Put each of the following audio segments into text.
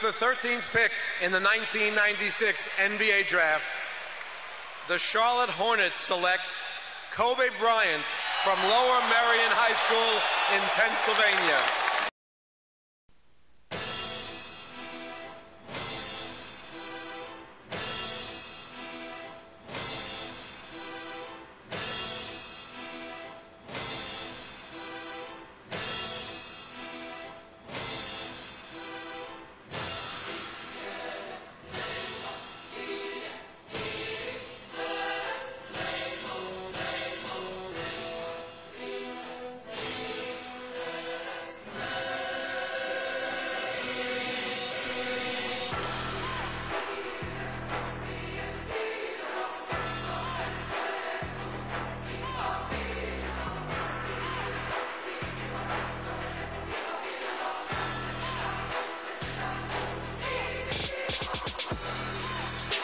The 13th pick in the 1996 NBA draft, the Charlotte Hornets select Kobe Bryant from Lower Merion High School in Pennsylvania.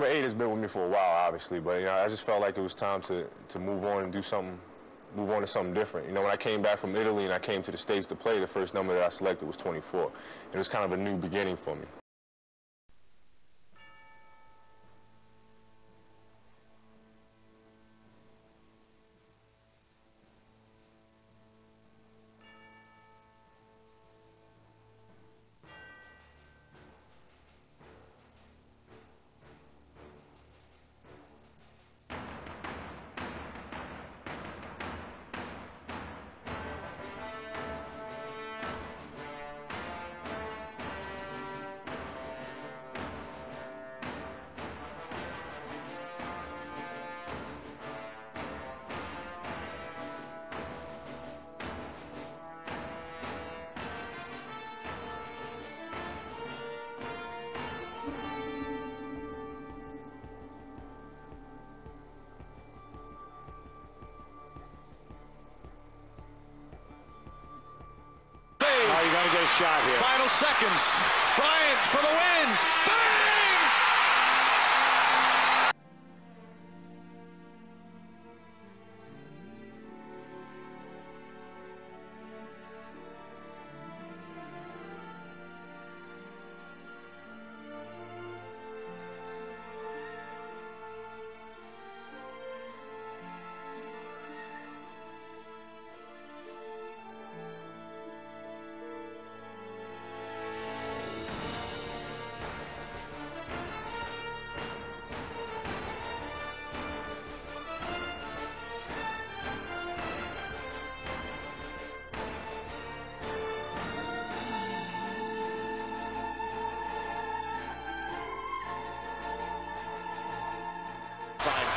Number eight has been with me for a while, obviously, but you know, I just felt like it was time to to move on and do something, move on to something different. You know, when I came back from Italy and I came to the States to play, the first number that I selected was 24. It was kind of a new beginning for me. Get a shot here. Final seconds. Bryant for the win. Bang!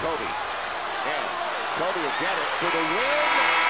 Kobe. And Kobe will get it for the win.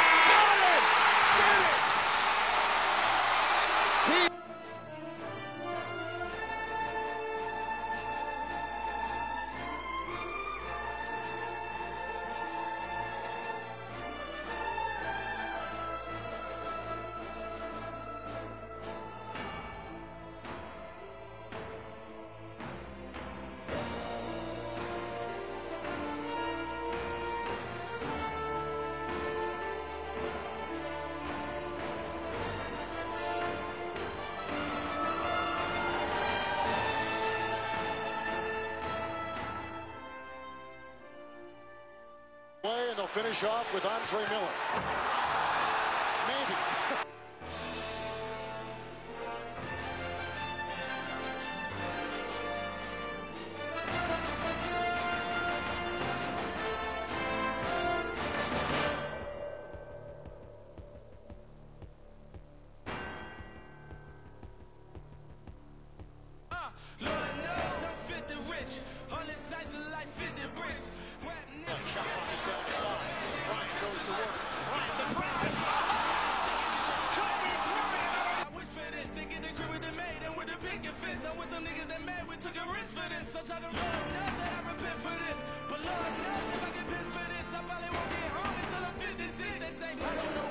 They'll finish off with Andre Miller. Maybe. picket fence. I'm with some niggas that mad, we took a risk for this. So talking about now that I repent for this. But Lord knows if I get pinned for this, I probably won't get home until I'm 56. They say, I don't know.